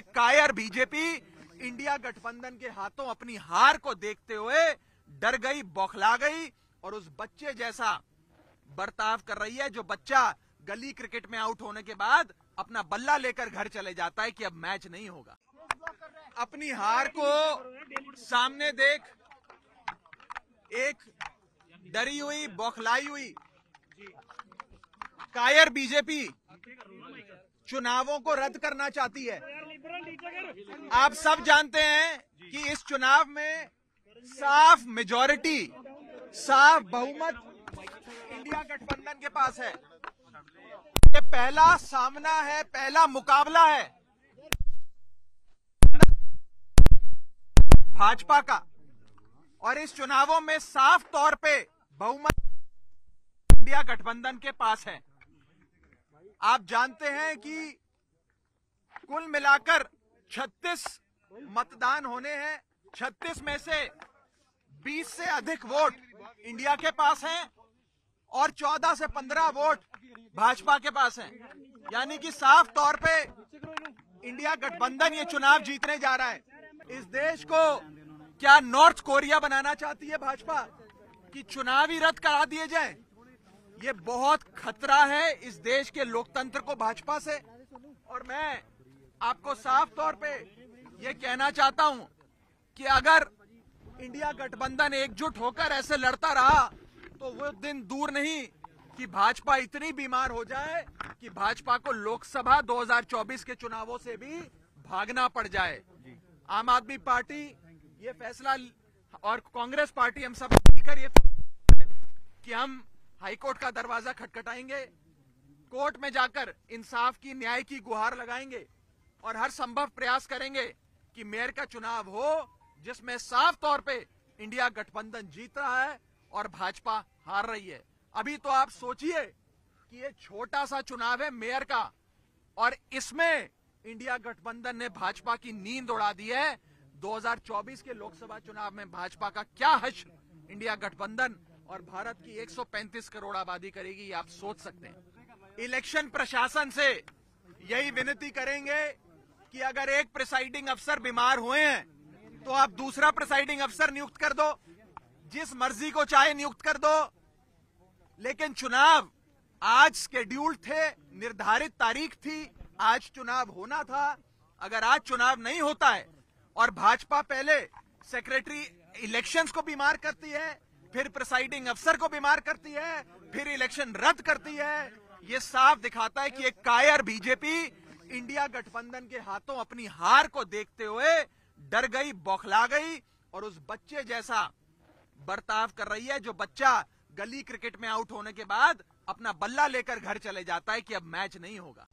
कायर BJP India गठबंधन के हाथों अपनी हार को देखते हुए डर गई, बौखला गई और उस बच्चे जैसा बर्ताव कर रही है जो बच्चा गली क्रिकेट में आउट होने के बाद अपना बल्ला लेकर घर चले जाता है कि अब मैच नहीं होगा। अपनी हार को सामने देख, एक डरी हुई, बौखलाई हुई कायर बीजेपी चुनावों को रद्द करना चाहती है। आप सब जानते हैं कि इस चुनाव में साफ़ मेजॉरिटी साफ़ बहुमत इंडिया गठबंधन के पास है। ये पहला सामना है, पहला मुकाबला है। भाजपा का। और इस चुनावों में साफ़ तौर पे बहुमत इंडिया गठबंधन के पास है। आप जानते हैं कि कुल मिलाकर 36 मतदान होने हैं। 36 में से 20 से अधिक वोट इंडिया के पास हैं और 14 से 15 वोट भाजपा के पास हैं। यानी कि साफ़ तौर पे इंडिया गठबंधन ये चुनाव जीतने जा रहा है। इस देश को क्या नॉर्थ कोरिया बनाना चाहती है भाजपा? कि चुनाव ही रद्द करा दिए जाए? ये बहुत खतरा है इस देश के लोकतंत्र को भाजपा से। और मैं आपको साफ़ तौर पे ये कहना चाहता हूँ कि अगर इंडिया गठबंधन एकजुट होकर ऐसे लड़ता रहा तो वो दिन दूर नहीं कि भाजपा इतनी बीमार हो जाए कि भाजपा को लोकसभा 2024 के चुनावों से भी भागना पड़ जाए। आम आदमी पार्टी, ये फैसला और कांग्रेस पार्टी, हम सब मिलकर ये कि हम हाईकोर्ट का दरवाज़ा खटखटाएँगे, कोर्ट में जाकर इंसाफ की, न्याय की गुहार लगाएँगे। और हर संभव प्रयास करेंगे कि मेयर का चुनाव हो, जिसमें साफ़ तौर पे इंडिया गठबंधन जीत रहा है और भाजपा हार रही है। अभी तो आप सोचिए कि ये छोटा सा चुनाव है मेयर का, और इसमें इंडिया गठबंधन ने भाजपा की नींद उड़ा दी है। 2024 के लोकसभा चुनाव में भाजपा का क्या हश? इंडिया गठबंधन और भारत की 135 करोड़ आबादी करेगी आप सोच सकते हैं। इलेक्शन प्रशासन से यही विनती करेंगे कि अगर एक प्रिसाइडिंग अफसर बीमार हुए हैं तो आप दूसरा प्रिसाइडिंग अफसर नियुक्त कर दो। जिस मर्ज़ी को चाहे नियुक्त कर दो। लेकिन चुनाव आज स्केड्यूल्ड थे, निर्धारित तारीख थी, आज चुनाव होना था। अगर आज चुनाव नहीं होता है, और भाजपा पहले सेक्रेटरी इलेक्शंस को बीमार करती है, फिर प्रिसाइडिंग अफसर को बीमार करती है, फिर इलेक्शन रद्द करती है, ये साफ़ दिखाता है कि एक कायर बीजेपी इंडिया गठबंधन के हाथों अपनी हार को देखते हुए डर गई, बौखला गई और उस बच्चे जैसा बर्ताव कर रही है जो बच्चा गली क्रिकेट में आउट होने के बाद अपना बल्ला लेकर घर चले जाता है कि अब मैच नहीं होगा।